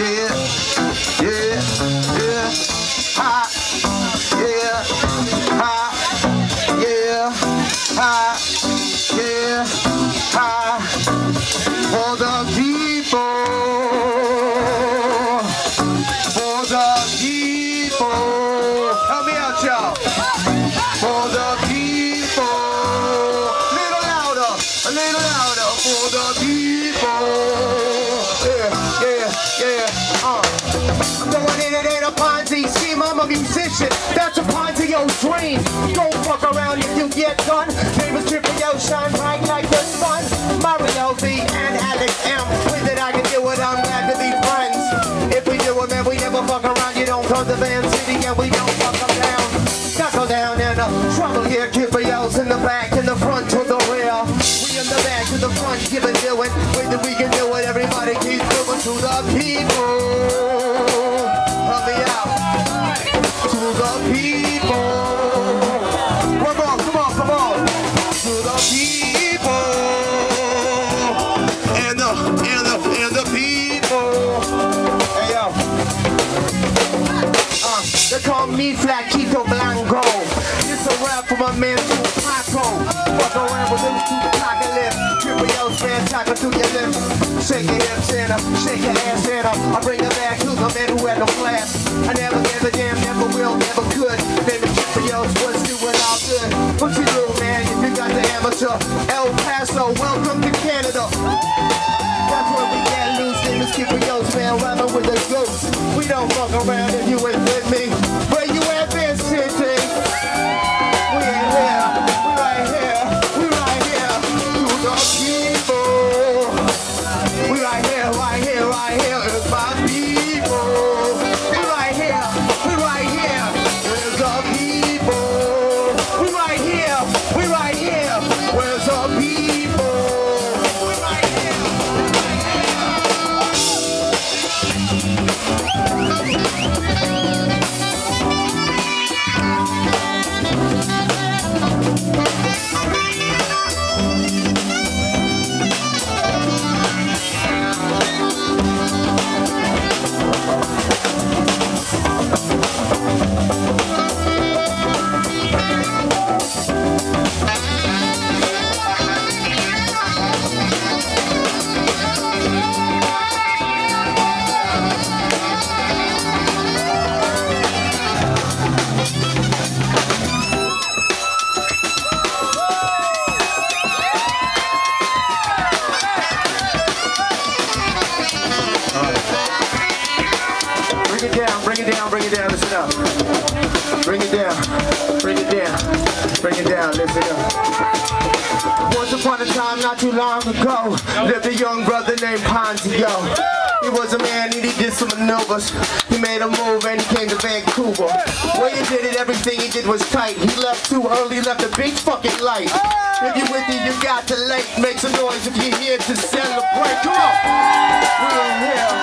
Yeah, yeah, yeah. Ha, yeah, ha, yeah, ha, yeah, ha. For the people, for the people. Help me out, y'all. For the people. Little louder, a little louder. For the people. Uh. Going in it ain't a Ponzi scheme, I'm a musician. That's a Ponzi, Ponzio dream. Don't fuck around if you get done. Name is Triple shine bright like the sun. Mario V and Alex M. With it I can do it, I'm glad to be friends. If we do it, man, we never fuck around. You don't come to Van City and we don't me Flaquito Blanco. It's a rap for my man Tupaco. Fuck around with them apocalypse. Trivios, man, tackle to your lips. Shake your hips and up, shake your ass and up. I bring got? El Paso, welcome to Canada. That's where we get loose in the Skiprios, man, rhyming with the ghosts. We don't fuck around if you ain't Bring it down, bring it down, bring it down, listen up. Bring it down, bring it down, bring it down, listen up. Once upon a time, not too long ago, lived a young brother named Ponzio. He was a man and he did some maneuvers. He made a move and he came to Vancouver. Where he did it, everything he did was tight. He left too early, left the beach fucking light. If you with me, you got to late. Make some noise if you're here to celebrate. Come on.